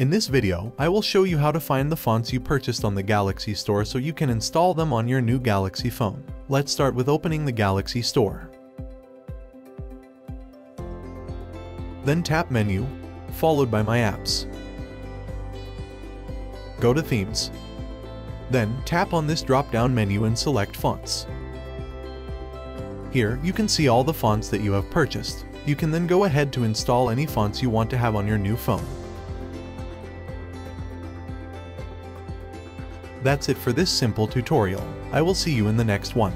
In this video, I will show you how to find the fonts you purchased on the Galaxy Store so you can install them on your new Galaxy phone. Let's start with opening the Galaxy Store. Then tap Menu, followed by My Apps. Go to Themes. Then tap on this drop-down menu and select Fonts. Here, you can see all the fonts that you have purchased. You can then go ahead to install any fonts you want to have on your new phone. That's it for this simple tutorial. I will see you in the next one.